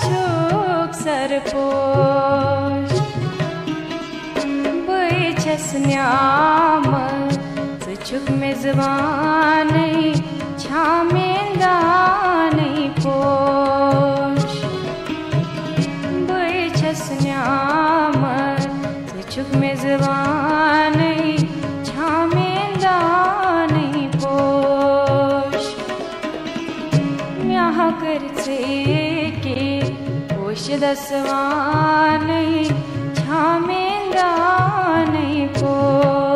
șuc sărpoș. Băi ce sneamă, ți-o mezvane, छामेंदा नहीं पोश बई छसन्यामत छामेंदा नहीं पोश। यहाँ करचे के नहीं छामेंदा नहीं पोश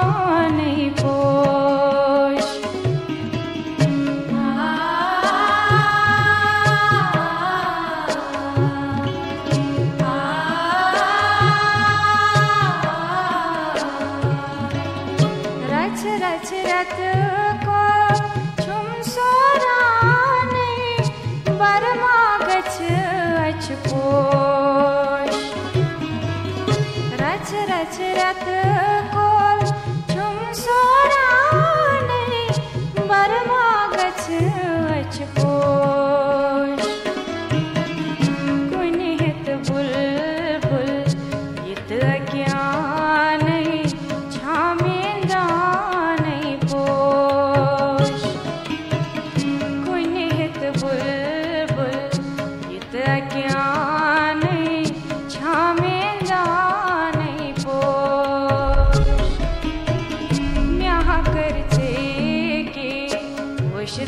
oi Race, race, rată,